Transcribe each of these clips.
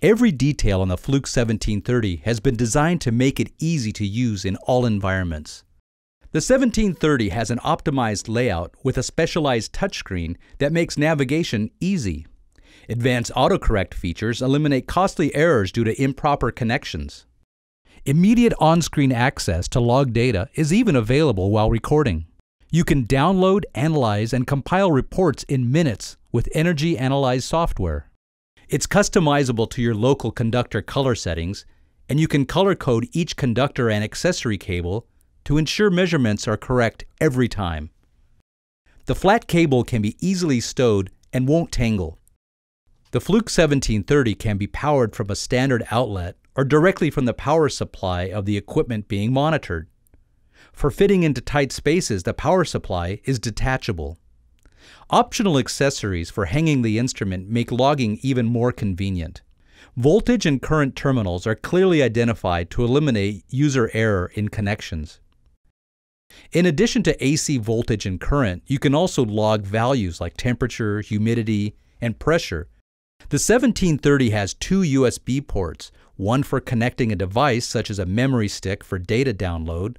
Every detail on the Fluke 1730 has been designed to make it easy to use in all environments. The 1730 has an optimized layout with a specialized touchscreen that makes navigation easy. Advanced autocorrect features eliminate costly errors due to improper connections. Immediate on screen access to log data is even available while recording. You can download, analyze, and compile reports in minutes with Energy Analyze software. It's customizable to your local conductor color settings, and you can color code each conductor and accessory cable to ensure measurements are correct every time. The flat cable can be easily stowed and won't tangle. The Fluke 1730 can be powered from a standard outlet or directly from the power supply of the equipment being monitored. For fitting into tight spaces, the power supply is detachable. Optional accessories for hanging the instrument make logging even more convenient. Voltage and current terminals are clearly identified to eliminate user error in connections. In addition to AC voltage and current, you can also log values like temperature, humidity, and pressure. The 1730 has two USB ports, one for connecting a device such as a memory stick for data download,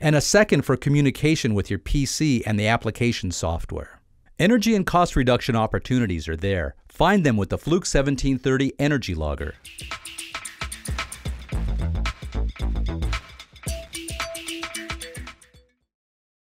and a second for communication with your PC and the application software. Energy and cost reduction opportunities are there. Find them with the Fluke 1730 Energy Logger.